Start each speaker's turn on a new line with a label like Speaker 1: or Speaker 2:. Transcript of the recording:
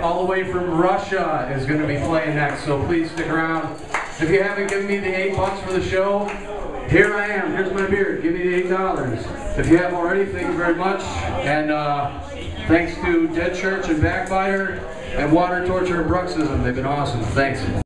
Speaker 1: all the way from Russia, is going to be playing next. So please stick around. If you haven't given me the eight bucks for the show, here I am. Here's my beard. Give me the eight dollars. If you have already, thank you very much. And uh, thanks to Dead Church and Backbiter and Water Torture and Bruxism. They've been awesome. Thanks.